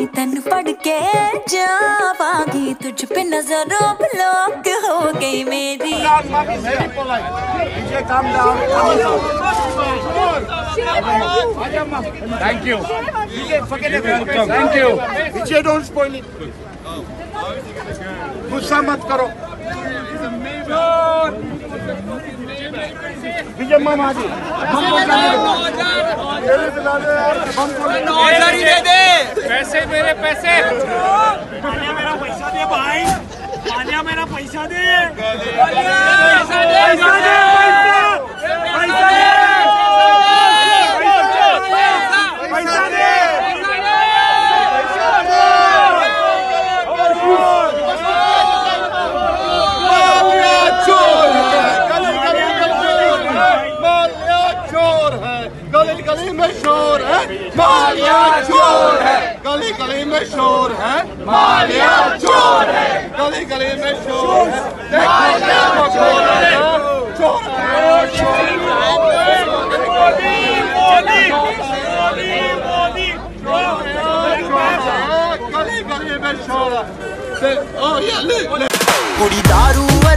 जावांगी तेन पढ़ के जावांगी तुझ पे नज़रों ब्लॉक हो गई मेरी Thank you. Thank you. Vijay don't spoil गुस्सा मत करो विजय मामा जी हमको जाने दो। दे पैसे मेरे पैसे। मेरा पैसा दे। भाई मेरा पैसा दे पैसा दे पैसा दे पैसा दे मालिया चोर है गली गली में शोर है मालिया चोर है गली गली में शोर है, मालिया चोर है। गली गली में शोर है, मालिया चोर है। गली गली में शोर है। मालिया चोर है। चोर गली गली में शोर है। ओ, ये ले ਕੁੜੀ दारू